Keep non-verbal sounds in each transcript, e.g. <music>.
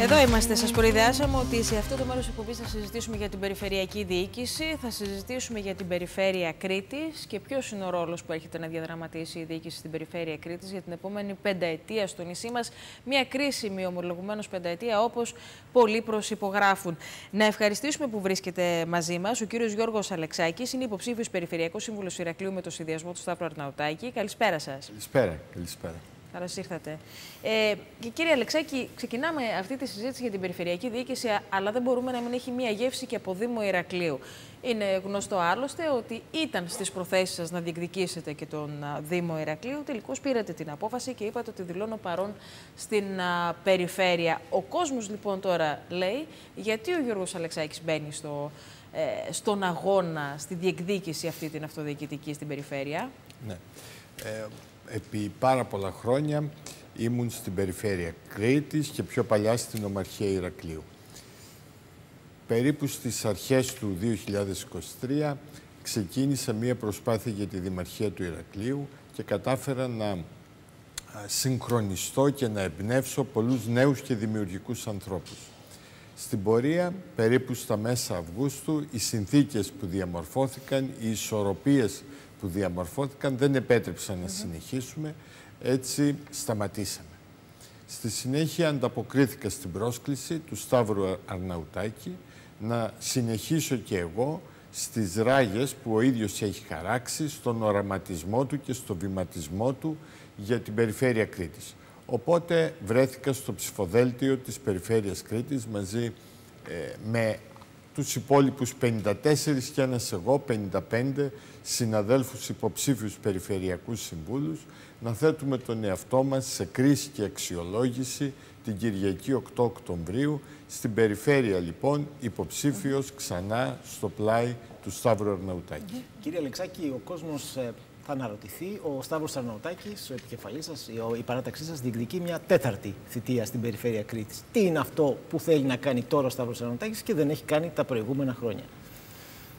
Εδώ είμαστε. Σας προειδεάσαμε ότι σε αυτό το μέρος της εκπομπής θα συζητήσουμε για την περιφερειακή διοίκηση, θα συζητήσουμε για την περιφέρεια Κρήτης και ποιος είναι ο ρόλος που έρχεται να διαδραματίσει η διοίκηση στην περιφέρεια Κρήτης για την επόμενη πενταετία στο νησί μας. Μια κρίσιμη ομολογουμένως πενταετία, όπως πολλοί προσυπογράφουν. Να ευχαριστήσουμε που βρίσκεται μαζί μας. Ο κύριος Γιώργος Αλεξάκης είναι υποψήφιος Περιφερειακός Σύμβουλος Ηρακλείου με το συνδυασμό του Σταύρου Αρναουτάκη. Καλησπέρα σας. Καλησπέρα. Καλησπέρα. Καλώς ήρθατε. Ε, και κύριε Αλεξάκη, ξεκινάμε αυτή τη συζήτηση για την περιφερειακή διοίκηση, αλλά δεν μπορούμε να μην έχει μία γεύση και από Δήμο Ηρακλείου. Είναι γνωστό άλλωστε ότι ήταν στις προθέσεις σας να διεκδικήσετε και τον Δήμο Ηρακλείου. Τελικώς πήρατε την απόφαση και είπατε ότι δηλώνω παρόν στην περιφέρεια. Ο κόσμος λοιπόν τώρα λέει γιατί ο Γιώργος Αλεξάκης μπαίνει στο, ε, στον αγώνα, στη διεκδίκηση αυτή την αυτοδιοικητική στην περιφέρεια; Ναι. Ε, επί πάρα πολλά χρόνια ήμουν στην περιφέρεια Κρήτης και πιο παλιά στην Ομαρχία Ηρακλείου. Περίπου στις αρχές του 2023 ξεκίνησα μία προσπάθεια για τη Δημαρχία του Ηρακλείου και κατάφερα να συγχρονιστώ και να εμπνεύσω πολλούς νέους και δημιουργικούς ανθρώπους. Στην πορεία, περίπου στα μέσα Αυγούστου, οι συνθήκες που διαμορφώθηκαν, οι ισορροπίες που διαμορφώθηκαν δεν επέτρεψαν να συνεχίσουμε, έτσι σταματήσαμε. Στη συνέχεια ανταποκρίθηκα στην πρόσκληση του Σταύρου Αρναουτάκη να συνεχίσω και εγώ στις ράγες που ο ίδιος έχει χαράξει, στον οραματισμό του και στο βηματισμό του για την περιφέρεια Κρήτης. Οπότε βρέθηκα στο ψηφοδέλτιο της περιφέρειας Κρήτης μαζί ε, με τους υπόλοιπους 54 και ένας εγώ, 55 συναδέλφους υποψήφιους περιφερειακούς συμβούλους, να θέτουμε τον εαυτό μας σε κρίση και αξιολόγηση την Κυριακή 8 Οκτωβρίου, στην περιφέρεια λοιπόν υποψήφιος ξανά στο πλάι του Σταύρου Αρναουτάκη. Κύριε Αλεξάκη, ο κόσμος ε, θα αναρωτηθεί. Ο Σταύρος Αρναουτάκης, ο επικεφαλής σας, η παράταξή σας διεκδικεί μια τέταρτη θητεία στην περιφέρεια Κρήτης. Τι είναι αυτό που θέλει να κάνει τώρα ο Σταύρος Αρναουτάκης και δεν έχει κάνει τα προηγούμενα χρόνια;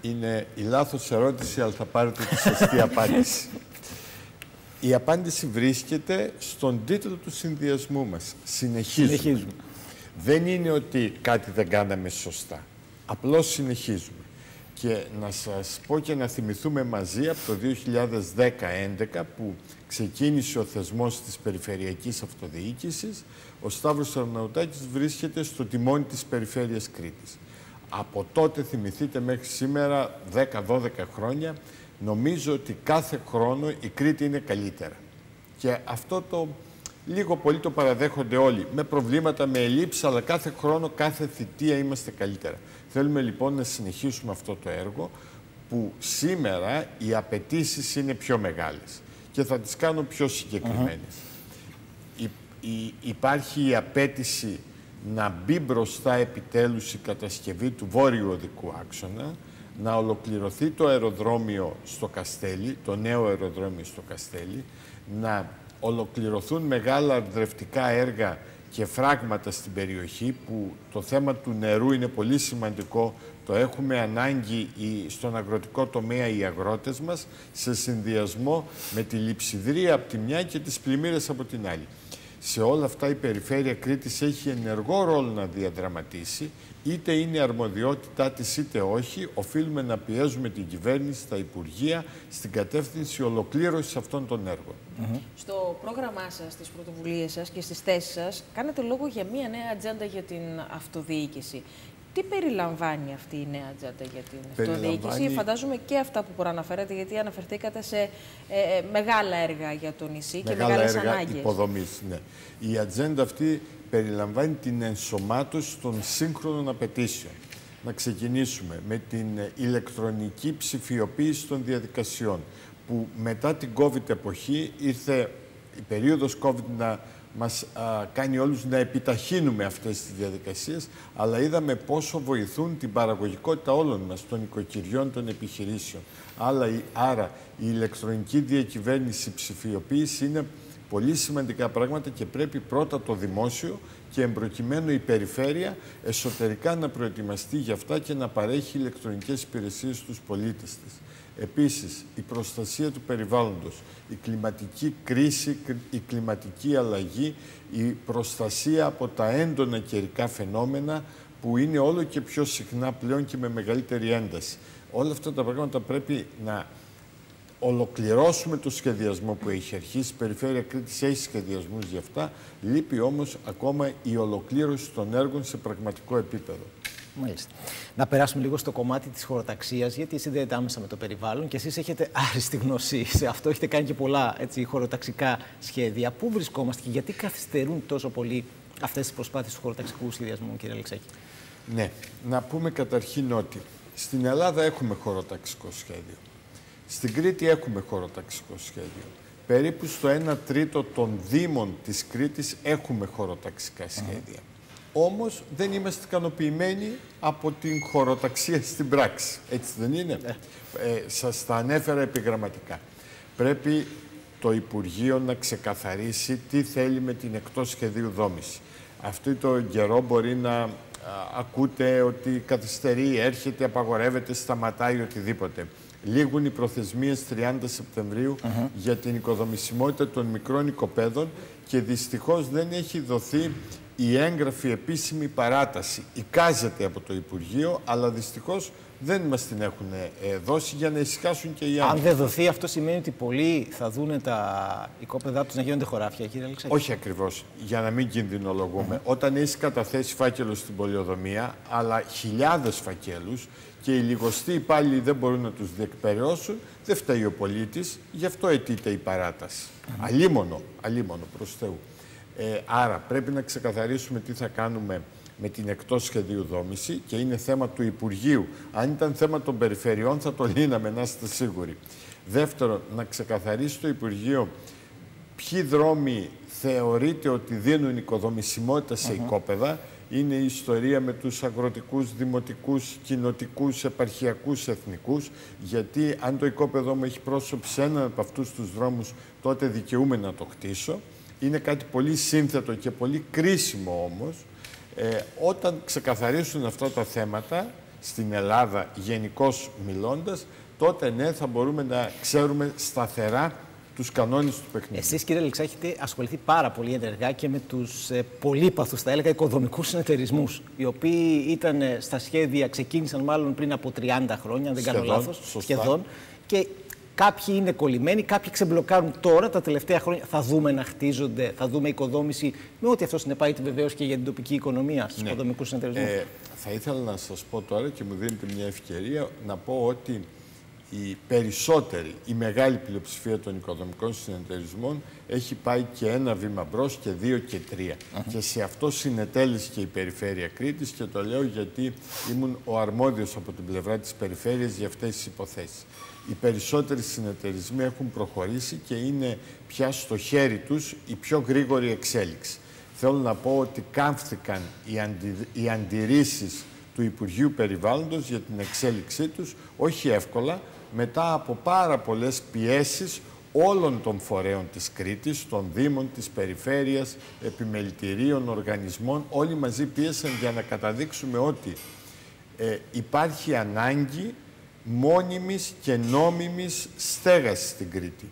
Είναι η λάθος ερώτηση, αλλά θα πάρετε τη σωστή <laughs> απάντηση. Η απάντηση βρίσκεται στον τίτλο του συνδυασμού μας. Συνεχίζουμε. συνεχίζουμε. Δεν είναι ότι κάτι δεν κάναμε σωστά. Απλώς συνεχίζουμε. Και να σας πω και να θυμηθούμε μαζί από το 2010-2011 που ξεκίνησε ο θεσμός της Περιφερειακής Αυτοδιοίκησης, ο Σταύρος Αρναουτάκης βρίσκεται στο τιμόνι της Περιφέρειας Κρήτης. Από τότε θυμηθείτε μέχρι σήμερα 10-12 χρόνια νομίζω ότι κάθε χρόνο η Κρήτη είναι καλύτερα. Και αυτό το λίγο πολύ το παραδέχονται όλοι. Με προβλήματα, με ελλείψεις, αλλά κάθε χρόνο, κάθε θητεία είμαστε καλύτερα. Θέλουμε λοιπόν να συνεχίσουμε αυτό το έργο που σήμερα οι απαιτήσεις είναι πιο μεγάλες και θα τις κάνω πιο συγκεκριμένες. υπάρχει η απέτηση να μπει μπροστά επιτέλους η κατασκευή του βόρειου οδικού άξονα, να ολοκληρωθεί το αεροδρόμιο στο Καστέλι, το νέο αεροδρόμιο στο Καστέλι, να ολοκληρωθούν μεγάλα δρευτικά έργα και φράγματα στην περιοχή που το θέμα του νερού είναι πολύ σημαντικό. Το έχουμε ανάγκη στον αγροτικό τομέα οι αγρότες μας σε συνδυασμό με τη λειψιδρία από τη μια και τις πλημμύρες από την άλλη. Σε όλα αυτά η Περιφέρεια Κρήτης έχει ενεργό ρόλο να διαδραματίσει είτε είναι αρμοδιότητά της είτε όχι, οφείλουμε να πιέζουμε την κυβέρνηση, τα Υπουργεία, στην κατεύθυνση ολοκλήρωσης αυτών των έργων. Στο πρόγραμμά σας, στις πρωτοβουλίες σας και στις θέσεις σας, κάνετε λόγο για μία νέα ατζέντα για την αυτοδιοίκηση. Τι περιλαμβάνει αυτή η νέα ατζέντα για την περιλαμβάνει... αυτοδιοίκηση, φαντάζομαι και αυτά που προαναφέρατε, γιατί αναφερθήκατε σε ε, ε, μεγάλα έργα για το νησί μεγάλα και μεγάλες έργα ανάγκες. υποδομής, ναι. Η ατζέντα αυτή περιλαμβάνει την ενσωμάτωση των σύγχρονων απαιτήσεων. Να ξεκινήσουμε με την ηλεκτρονική ψηφιοποίηση των διαδικασιών, που μετά την COVID εποχή ήρθε η περίοδος COVID να μας κάνει όλους να επιταχύνουμε αυτές τις διαδικασίες, αλλά είδαμε πόσο βοηθούν την παραγωγικότητα όλων μας, των οικοκυριών, των επιχειρήσεων. άρα η ηλεκτρονική διακυβέρνηση, η ψηφιοποίηση είναι πολύ σημαντικά πράγματα και πρέπει πρώτα το δημόσιο και εμπροκειμένου η περιφέρεια εσωτερικά να προετοιμαστεί για αυτά και να παρέχει ηλεκτρονικές υπηρεσίες στους πολίτες της. Επίσης, η προστασία του περιβάλλοντος, η κλιματική κρίση, η κλιματική αλλαγή, η προστασία από τα έντονα καιρικά φαινόμενα που είναι όλο και πιο συχνά πλέον και με μεγαλύτερη ένταση. Όλα αυτά τα πράγματα πρέπει να ολοκληρώσουμε το σχεδιασμό που έχει αρχίσει. Η Περιφέρεια Κρήτης έχει σχεδιασμούς για αυτά. Λείπει όμως ακόμα η ολοκλήρωση των έργων σε πραγματικό επίπεδο. Μάλιστα. Να περάσουμε λίγο στο κομμάτι της χωροταξίας, γιατί συνδέεται άμεσα με το περιβάλλον και εσείς έχετε άριστη γνώση σε αυτό. Έχετε κάνει και πολλά έτσι, χωροταξικά σχέδια. Πού βρισκόμαστε και γιατί καθυστερούν τόσο πολύ αυτές τις προσπάθειες του χωροταξικού σχεδιασμού, κύριε Αλεξάκη; Ναι. Να πούμε καταρχήν ότι στην Ελλάδα έχουμε χωροταξικό σχέδιο. Στην Κρήτη έχουμε χωροταξικό σχέδιο. Περίπου στο 1 τρίτο των Δήμων της Κρήτης έχουμε χωροταξικά σχέδια. Όμως δεν είμαστε ικανοποιημένοι από την χωροταξία στην πράξη. Έτσι δεν είναι; Ναι. Ε, σας τα ανέφερα επιγραμματικά. Πρέπει το Υπουργείο να ξεκαθαρίσει τι θέλει με την εκτός σχεδίου δόμηση. Αυτό το καιρό μπορεί να ακούτε ότι καθυστερεί, έρχεται, απαγορεύεται, σταματάει οτιδήποτε. Λίγουν οι προθεσμίες 30 Σεπτεμβρίου για την οικοδομησιμότητα των μικρών οικοπαίδων και δυστυχώς δεν έχει δοθεί η έγγραφη επίσημη παράταση. Εικάζεται από το Υπουργείο, αλλά δυστυχώς δεν μας την έχουν ε, δώσει για να ησυχάσουν και οι άλλοι. Αν δεν δοθεί, αυτό σημαίνει ότι πολλοί θα δουν τα οικόπεδά τους να γίνονται χωράφια, κύριε Αλεξάκη. Όχι ακριβώς, για να μην κινδυνολογούμε. Όταν έχεις καταθέσει φάκελο στην πολιοδομία, αλλά χιλιάδες φακέλους και οι λιγοστοί υπάλληλοι δεν μπορούν να τους διεκπαιρεώσουν, δεν φταίει ο πολίτης, γι' αυτό αιτείται η παράταση. Mm Αλίμονο, αλίμονο προς Θεού. Ε, άρα πρέπει να ξεκαθαρίσουμε τι θα κάνουμε με την εκτός σχεδίου δόμηση και είναι θέμα του Υπουργείου. Αν ήταν θέμα των περιφερειών θα το λύναμε, να είστε σίγουροι. Δεύτερον, να ξεκαθαρίσει το Υπουργείο ποιοι δρόμοι θεωρείται ότι δίνουν οικοδομησιμότητα σε οικόπεδα. Είναι η ιστορία με τους αγροτικούς, δημοτικούς, κοινοτικούς, επαρχιακούς, εθνικούς, γιατί αν το οικόπεδο μου έχει πρόσωπο σε έναν από αυτούς τους δρόμους, τότε δικαιούμαι να το χτίσω. Είναι κάτι πολύ σύνθετο και πολύ κρίσιμο όμως, ε, όταν ξεκαθαρίσουν αυτά τα θέματα στην Ελλάδα γενικώς μιλώντας, τότε ναι θα μπορούμε να ξέρουμε σταθερά τους κανόνες του παιχνιδιού. Εσείς κύριε Λεξά έχετε ασχοληθεί πάρα πολύ ενεργά και με τους ε, πολύπαθους, θα έλεγα, οικοδομικούς συνεταιρισμούς, οι οποίοι ήταν ε, στα σχέδια, ξεκίνησαν μάλλον πριν από 30 χρόνια, αν δεν κάνω λάθος, σχεδόν, και Κάποιοι είναι κολλημένοι, κάποιοι ξεμπλοκάρουν τώρα τα τελευταία χρόνια. Θα δούμε να χτίζονται, θα δούμε οικοδόμηση με ό,τι αυτό συνεπάγεται βεβαίως και για την τοπική οικονομία στους ναι. οικοδομικούς συνεταιρισμούς. Ε, θα ήθελα να σας πω τώρα και μου δίνετε μια ευκαιρία να πω ότι η περισσότερη, η μεγάλη πλειοψηφία των οικοδομικών συνεταιρισμών έχει πάει και ένα βήμα μπρος και δύο και τρία. Και σε αυτό συνετέλεσε και η Περιφέρεια Κρήτης και το λέω γιατί ήμουν ο αρμόδιος από την πλευρά της Περιφέρειας για αυτές τις υποθέσεις οι περισσότεροι συνεταιρισμοί έχουν προχωρήσει και είναι πια στο χέρι τους η πιο γρήγορη εξέλιξη. Θέλω να πω ότι κάμφθηκαν οι, αντι... οι αντιρρήσεις του Υπουργείου Περιβάλλοντος για την εξέλιξή τους, όχι εύκολα, μετά από πάρα πολλές πιέσεις όλων των φορέων της Κρήτης, των Δήμων, της Περιφέρειας, επιμελητηρίων, οργανισμών, όλοι μαζί πίεσαν για να καταδείξουμε ότι ε, υπάρχει ανάγκη μόνιμης και νόμιμης στέγασης στην Κρήτη.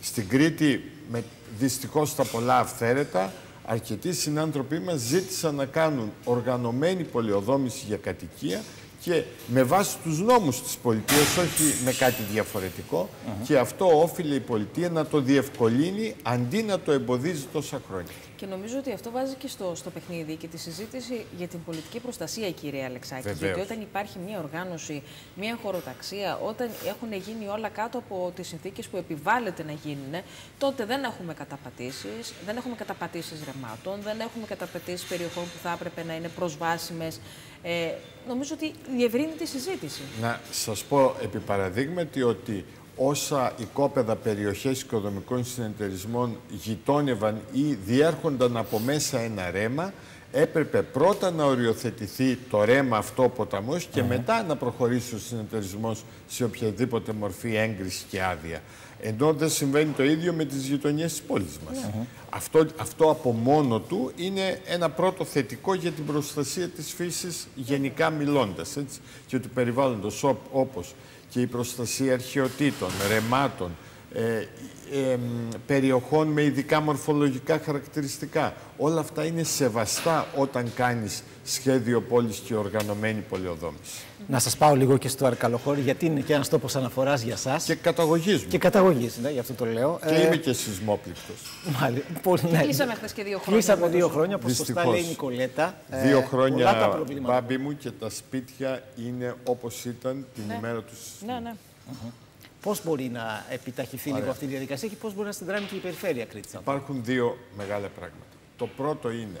Στην Κρήτη, με δυστυχώς τα πολλά αυθαίρετα, αρκετοί συνάνθρωποι μας ζήτησαν να κάνουν οργανωμένη πολιοδόμηση για κατοικία και με βάση τους νόμους της πολιτείας, όχι με κάτι διαφορετικό, και αυτό όφιλε η πολιτεία να το διευκολύνει αντί να το εμποδίζει τόσα χρόνια. Και νομίζω ότι αυτό βάζει και στο, στο παιχνίδι και τη συζήτηση για την πολιτική προστασία, κύριε Αλεξάκη. Βεβαίως. Γιατί όταν υπάρχει μια οργάνωση, μια χωροταξία, όταν έχουν γίνει όλα κάτω από τις συνθήκες που επιβάλλεται να γίνουν, τότε δεν έχουμε καταπατήσεις, δεν έχουμε καταπατήσεις ρεμάτων, δεν έχουμε καταπατήσεις περιοχών που θα έπρεπε να είναι προσβάσιμες. Ε, νομίζω ότι διευρύνει τη συζήτηση. Να σας πω επί παραδείγματι ότι όσα οικόπεδα περιοχές οικοδομικών συνεταιρισμών γειτόνευαν ή διέρχονταν από μέσα ένα ρέμα, έπρεπε πρώτα να οριοθετηθεί το ρέμα αυτό ο ποταμός και μετά να προχωρήσει ο συνεταιρισμός σε οποιαδήποτε μορφή έγκριση και άδεια. Ενώ δεν συμβαίνει το ίδιο με τις γειτονιές της πόλης μας. Αυτό, αυτό από μόνο του είναι ένα πρώτο θετικό για την προστασία της φύσης γενικά μιλώντας έτσι, και του περιβάλλοντος όπως και η προστασία αρχαιοτήτων, ρεμάτων, ε, ε, περιοχών με ειδικά μορφολογικά χαρακτηριστικά. Όλα αυτά είναι σεβαστά όταν κάνεις σχέδιο πόλης και οργανωμένη πολεοδόμηση. Να σας πάω λίγο και στο Αρκαλοχώρι, γιατί είναι και ένας τόπος αναφοράς για σας. Και καταγωγής μου. Και καταγωγής, ναι, γι' αυτό το λέω. Και ε... είμαι και σεισμόπληκτος. Μάλιστα. Ναι. Κλείσαμε χθες και δύο χρόνια. Κλείσαμε δύο χρόνια, όπως σωστά λέει η Νικολέτα. Δύο ε, χρόνια, μπάμπι μου, και τα σπίτια είναι όπως ήταν την ναι. ημέρα του σεισμού. Ναι, ναι. Uh Πώς μπορεί να επιταχυθεί λίγο αυτή η διαδικασία και πώς μπορεί να συνδράμει και η περιφέρεια Κρήτη. Υπάρχουν δύο μεγάλα πράγματα. Το πρώτο είναι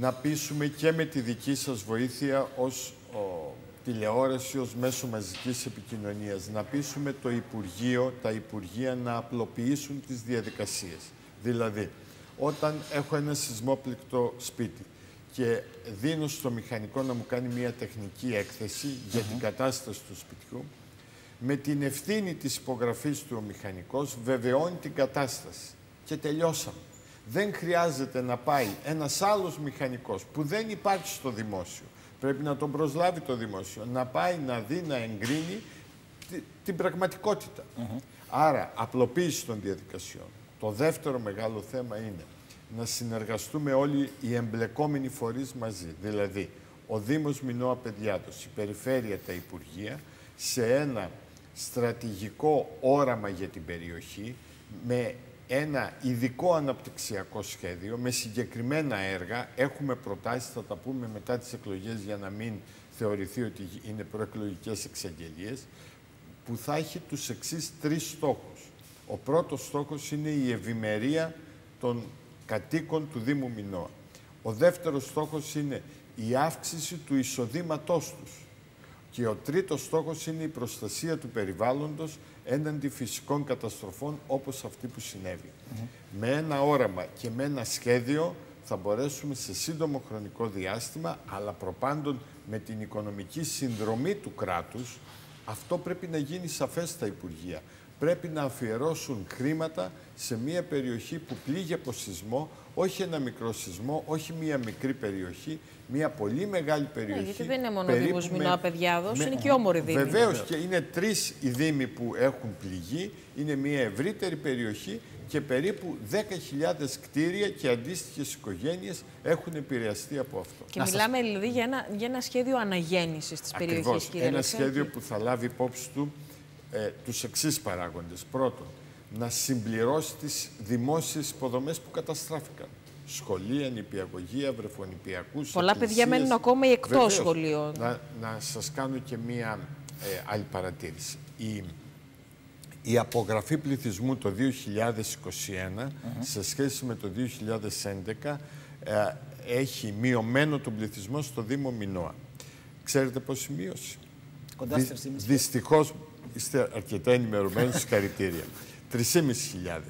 να πείσουμε και με τη δική σας βοήθεια ως ο, τηλεόραση, ως μέσο μαζικής επικοινωνίας, να πείσουμε το Υπουργείο, τα Υπουργεία να απλοποιήσουν τις διαδικασίες. Δηλαδή, όταν έχω ένα σεισμόπληκτο σπίτι και δίνω στο μηχανικό να μου κάνει μια τεχνική έκθεση για την κατάσταση του σπιτιού, με την ευθύνη της υπογραφής του ο μηχανικός βεβαιώνει την κατάσταση. Και τελειώσαμε. Δεν χρειάζεται να πάει ένας άλλος μηχανικός που δεν υπάρχει στο δημόσιο. Πρέπει να τον προσλάβει το δημόσιο. Να πάει να δει, να εγκρίνει την πραγματικότητα. Άρα, απλοποίηση των διαδικασιών. Το δεύτερο μεγάλο θέμα είναι να συνεργαστούμε όλοι οι εμπλεκόμενοι φορείς μαζί. Δηλαδή, ο Δήμος Μινώα Παιδιάτος, η Περιφέρεια, τα Υπουργεία, σε ένα στρατηγικό όραμα για την περιοχή, με ένα ειδικό αναπτυξιακό σχέδιο, με συγκεκριμένα έργα. Έχουμε προτάσεις, θα τα πούμε μετά τις εκλογές για να μην θεωρηθεί ότι είναι προεκλογικές εξαγγελίες, που θα έχει τους εξής τρεις στόχους. Ο πρώτος στόχος είναι η ευημερία των κατοίκων του Δήμου Μινώα. Ο δεύτερος στόχος είναι η αύξηση του εισοδήματός τους. Και ο τρίτος στόχος είναι η προστασία του περιβάλλοντος έναντι φυσικών καταστροφών όπως αυτή που συνέβη. Με ένα όραμα και με ένα σχέδιο θα μπορέσουμε σε σύντομο χρονικό διάστημα, αλλά προπάντων με την οικονομική συνδρομή του κράτους, αυτό πρέπει να γίνει σαφές στα Υπουργεία. Πρέπει να αφιερώσουν χρήματα σε μια περιοχή που πλήγει από σεισμό, όχι ένα μικρό σεισμό, όχι μια μικρή περιοχή, μια πολύ μεγάλη περιοχή. Ναι, γιατί δεν είναι μόνο ο Δήμος Μινώα Παιδιάδος, είναι και όμορφη δήμη. Βεβαίως και είναι τρεις οι δήμοι που έχουν πληγεί, είναι μια ευρύτερη περιοχή και περίπου 10.000 κτίρια και αντίστοιχες οικογένειες έχουν επηρεαστεί από αυτό. Και μιλάμε δηλαδή για ένα, για ένα σχέδιο αναγέννησης της περιοχής, κύριε Ένα σχέδιο που θα λάβει υπόψη του ε, τους εξής παράγοντες. Πρώτον, να συμπληρώσει τις δημόσιες υποδομές που καταστράφηκαν σχολεία, νηπιαγωγεία, βρεφονηπιακούς. Πολλά παιδιά μένουν ακόμα εκτός σχολείων. Να, να σας κάνω και μία ε, άλλη παρατήρηση. Η, η απογραφή πληθυσμού το 2021 σε σχέση με το 2011 ε, έχει μειωμένο τον πληθυσμό στο Δήμο Μινώα. Ξέρετε πώς μείωση. Κοντά Δυ, Δυστυχώς είστε αρκετά ενημερωμένοι, <laughs> συγχαρητήρια. 3.500.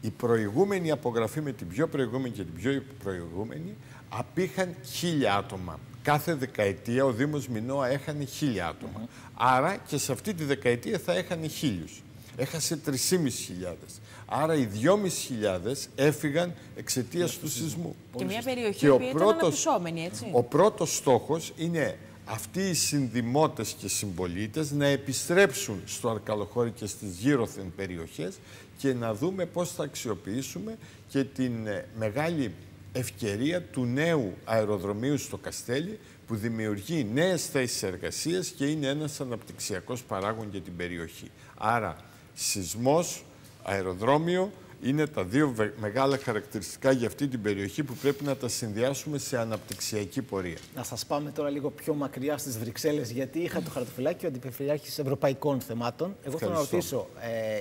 Η προηγούμενη απογραφή με την πιο προηγούμενη και την πιο προηγούμενη απήχαν χίλια άτομα. Κάθε δεκαετία ο Δήμος Μινώα έχανε χίλια άτομα. Άρα και σε αυτή τη δεκαετία θα έχανε χίλιους. Έχασε 3.500. Άρα οι 2.500 έφυγαν εξαιτίας του σεισμού. Και μια περιοχή που ήταν πρώτος, έτσι. Ο πρώτος στόχος είναι αυτοί οι συνδημότες και συμπολίτες να επιστρέψουν στο Αρκαλοχώρι και στις γύρωθεν περιοχές και να δούμε πώς θα αξιοποιήσουμε και την ε, μεγάλη ευκαιρία του νέου αεροδρομίου στο Καστέλι που δημιουργεί νέες θέσεις εργασίας και είναι ένας αναπτυξιακός παράγον για την περιοχή. Άρα, σεισμός, αεροδρόμιο, είναι τα δύο μεγάλα χαρακτηριστικά για αυτή την περιοχή που πρέπει να τα συνδυάσουμε σε αναπτυξιακή πορεία. Να σας πάμε τώρα λίγο πιο μακριά στις Βρυξέλλες, γιατί είχα το χαρτοφυλάκιο αντιπεριφερειάρχης ευρωπαϊκών θεμάτων. Εγώ θέλω να ρωτήσω, ε,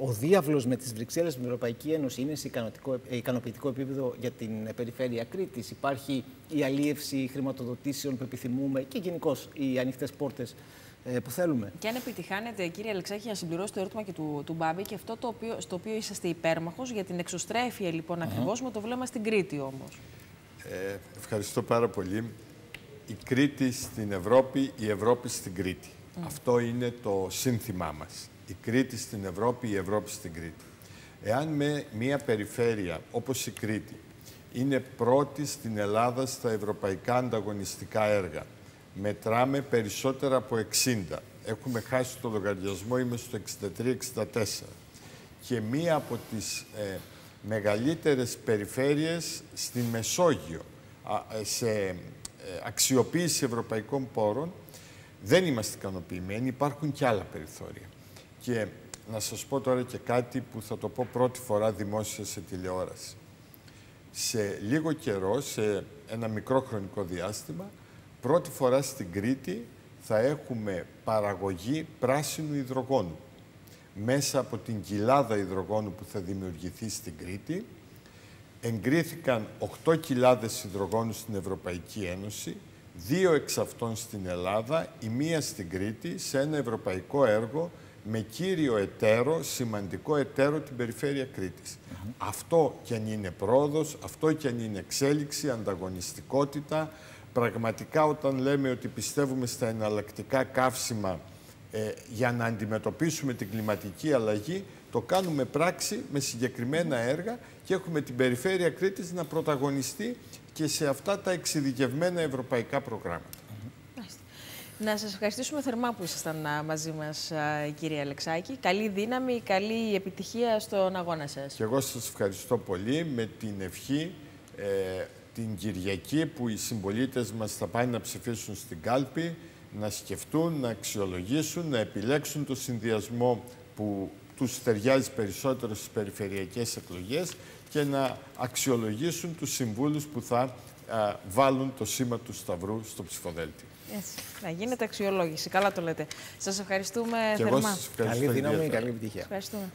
ο διάβλος με τις Βρυξέλλες, με την Ευρωπαϊκή Ένωση, είναι σε ικανοποιητικό επίπεδο για την περιφέρεια Κρήτης; Υπάρχει η αλίευση χρηματοδοτήσεων που επιθυμούμε και γενικώς οι ανοιχτές πόρτες ε, που θέλουμε. Και αν επιτυχάνετε, κύριε Αλεξάκη, να συμπληρώσω το ερώτημα και του, του Μπάμπη και αυτό το οποίο, στο οποίο είσαστε υπέρμαχος για την εξωστρέφεια λοιπόν mm ακριβώς με το βλέμμα στην Κρήτη όμως. Ε, ευχαριστώ πάρα πολύ. Η Κρήτη στην Ευρώπη, η Ευρώπη στην Κρήτη. Αυτό είναι το σύνθημά μας. Η Κρήτη στην Ευρώπη, η Ευρώπη στην Κρήτη. Εάν με μια περιφέρεια όπως η Κρήτη είναι πρώτη στην Ελλάδα στα ευρωπαϊκά ανταγωνιστικά έργα, μετράμε περισσότερα από 60. έχουμε χάσει το λογαριασμό, είμαι στο 63-64. Και μία από τις ε, μεγαλύτερες περιφέρειες στην Μεσόγειο ε, σε ε, αξιοποίηση ευρωπαϊκών πόρων δεν είμαστε ικανοποιημένοι, υπάρχουν και άλλα περιθώρια. Και να σας πω τώρα και κάτι που θα το πω πρώτη φορά δημόσια σε τηλεόραση. Σε λίγο καιρό, σε ένα μικρό χρονικό διάστημα, πρώτη φορά στην Κρήτη θα έχουμε παραγωγή πράσινου υδρογόνου. Μέσα από την κοιλάδα υδρογόνου που θα δημιουργηθεί στην Κρήτη, εγκρίθηκαν 8.000 υδρογόνου στην Ευρωπαϊκή Ένωση, δύο εξ αυτών στην Ελλάδα, η μία στην Κρήτη, σε ένα ευρωπαϊκό έργο με κύριο εταίρο, σημαντικό εταίρο την περιφέρεια Κρήτης. Αυτό και αν είναι πρόοδος, αυτό και αν είναι εξέλιξη, ανταγωνιστικότητα, πραγματικά όταν λέμε ότι πιστεύουμε στα εναλλακτικά καύσιμα ε, για να αντιμετωπίσουμε την κλιματική αλλαγή, το κάνουμε πράξη με συγκεκριμένα έργα και έχουμε την περιφέρεια Κρήτης να πρωταγωνιστεί και σε αυτά τα εξειδικευμένα ευρωπαϊκά προγράμματα. Να σας ευχαριστήσουμε θερμά που ήσασταν μαζί μας, κύριε Αλεξάκη. Καλή δύναμη, καλή επιτυχία στον αγώνα σας. Και εγώ σας ευχαριστώ πολύ με την ευχή ε, την Κυριακή που οι συμπολίτες μας θα πάνε να ψηφίσουν στην κάλπη, να σκεφτούν, να αξιολογήσουν, να επιλέξουν το συνδυασμό που τους ταιριάζει περισσότερο στις περιφερειακές εκλογές και να αξιολογήσουν τους συμβούλους που θα βάλουν το σήμα του Σταυρού στο ψηφοδέλτιο. Έτσι. Να γίνεται αξιολόγηση. Καλά το λέτε. Σας ευχαριστούμε και θερμά. Εγώ σας ευχαριστώ καλή δύναμη, καλή επιτυχία. Ευχαριστούμε.